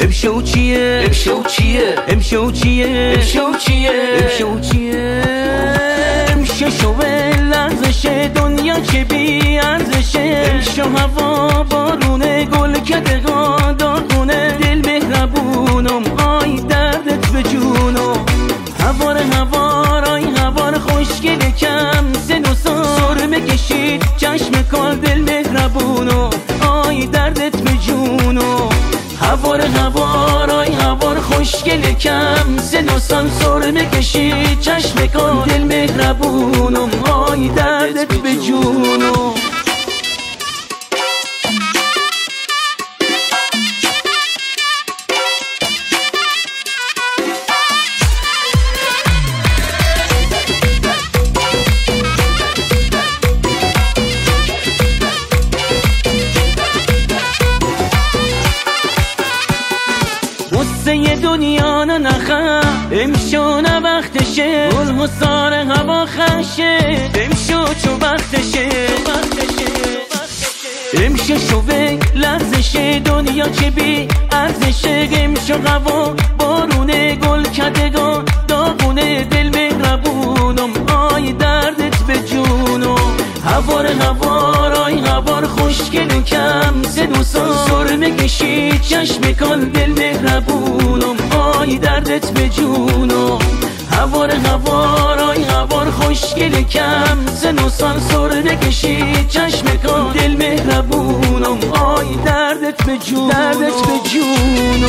امشو چیه امشو چیه امشو چیه امشو چیه امشو چیه امشو شوه لرزش دنیا چه بی ارزشه؟ امشو هوا بارونه گل کدگا داغونه دل مهربونم آی دردت به جونم. هوار هوار آی هوار خوشگل کم. سن و سرمه کشید چشم کال هوار هوار آی هوار خوشگل کم. سن و سال سرمه کشید چشم کال دل مهربونم. آی دنیا نه نخم امشو نه وقتشه. گل حسار هوا خشه. امشو چو وقتشه. امشو شوه لرزش دنیا چه بی ارزشه. امشو هوا بارونه. گل کدگان داغونه. دل مهربونم. آی دردت به جونم. هوار هوار آی هوار خوشگل کم سن و کشید چشم کن دل مهربونم. آی دردت به جونم. هوار هوار آی هوار خوشگل کم. سن و سال سرمه کشید چشم کن. دل مهربونم. آی دردت به دردت به جونم.